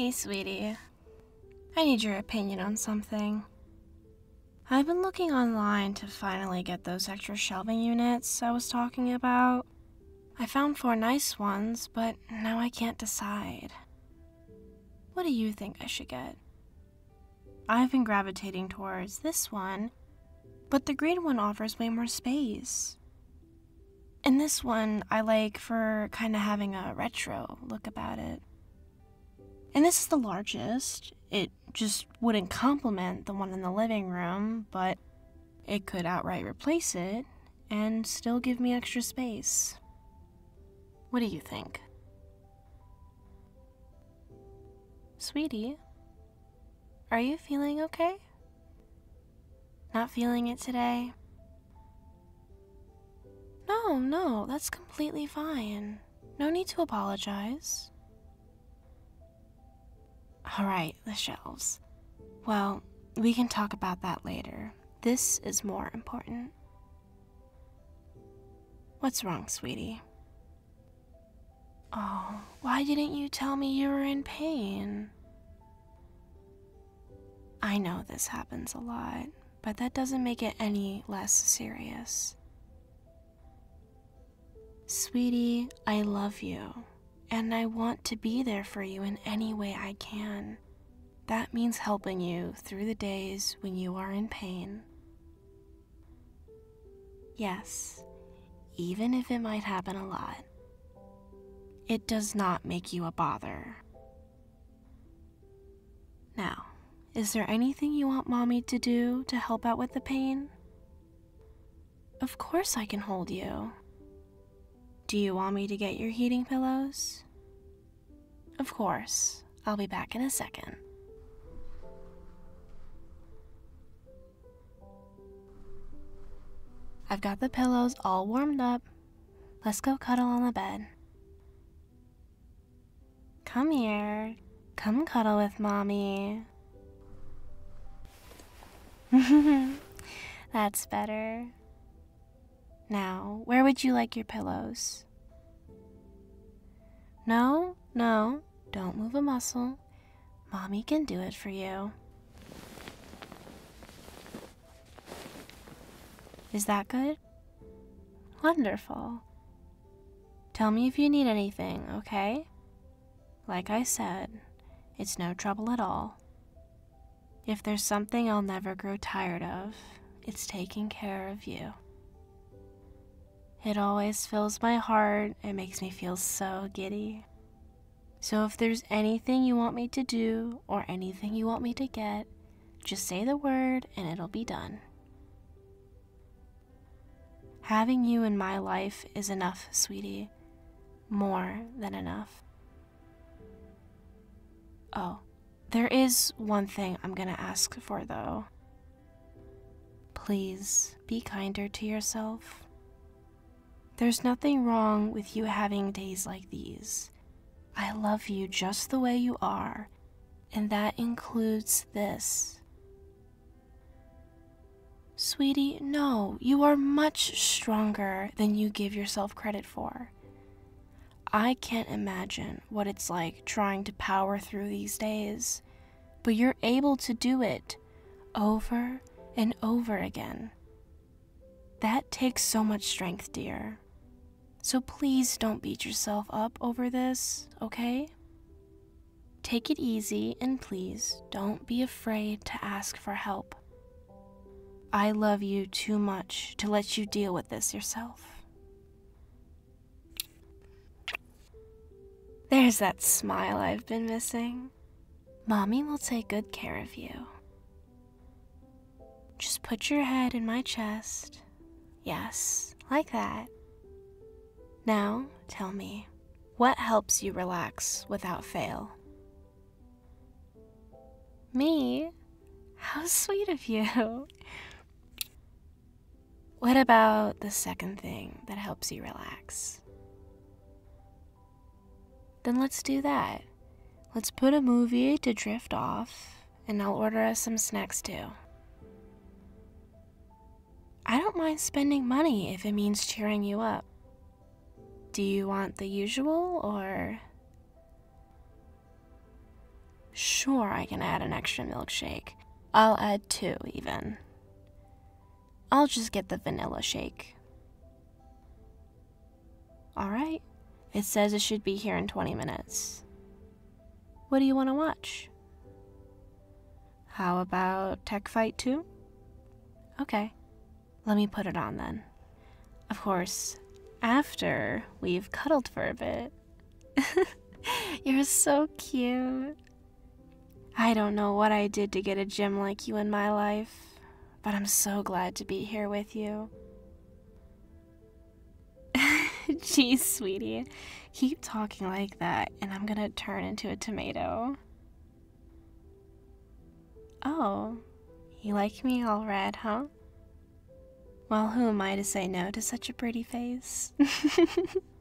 Hey, sweetie. I need your opinion on something. I've been looking online to finally get those extra shelving units I was talking about. I found four nice ones, but now I can't decide. What do you think I should get? I've been gravitating towards this one, but the green one offers way more space. And this one I like for kind of having a retro look about it. And this is the largest. It just wouldn't complement the one in the living room, but it could outright replace it and still give me extra space. What do you think? Sweetie, are you feeling okay? Not feeling it today? No, no, that's completely fine. No need to apologize. Alright, the shelves. Well, we can talk about that later. This is more important. What's wrong, sweetie? Oh, why didn't you tell me you were in pain? I know this happens a lot, but that doesn't make it any less serious. Sweetie, I love you, and I want to be there for you in any way I can. That means helping you through the days when you are in pain. Yes, even if it might happen a lot, it does not make you a bother. Now, is there anything you want mommy to do to help out with the pain? Of course, I can hold you. Do you want me to get your heating pillows? Of course. I'll be back in a second. I've got the pillows all warmed up. Let's go cuddle on the bed. Come here. Come cuddle with mommy. That's better. Now, where would you like your pillows? No, no, don't move a muscle. Mommy can do it for you. Is that good? Wonderful. Tell me if you need anything, okay? Like I said, it's no trouble at all. If there's something I'll never grow tired of, it's taking care of you. It always fills my heart and makes me feel so giddy. So if there's anything you want me to do or anything you want me to get, just say the word and it'll be done. Having you in my life is enough, sweetie. More than enough. Oh, there is one thing I'm gonna ask for though. Please be kinder to yourself. There's nothing wrong with you having days like these. I love you just the way you are, and that includes this. Sweetie, no, you are much stronger than you give yourself credit for. I can't imagine what it's like trying to power through these days, but you're able to do it over and over again. That takes so much strength, dear. So please don't beat yourself up over this, okay? Take it easy and please don't be afraid to ask for help. I love you too much to let you deal with this yourself. There's that smile I've been missing. Mommy will take good care of you. Just put your head in my chest. Yes, like that. Now, tell me, what helps you relax without fail? Me? How sweet of you. What about the second thing that helps you relax? Then let's do that. Let's put a movie to drift off, and I'll order us some snacks too. I don't mind spending money if it means cheering you up. Do you want the usual or? Sure, I can add an extra milkshake. I'll add two, even. I'll just get the vanilla shake. Alright. It says it should be here in 20 minutes. What do you want to watch? How about Tech Fight 2? Okay, let me put it on then. Of course, after we've cuddled for a bit. You're so cute. I don't know what I did to get a gym like you in my life, but I'm so glad to be here with you. Geez, sweetie, keep talking like that, and I'm gonna turn into a tomato. Oh, you like me all red, huh? Well, who am I to say no to such a pretty face?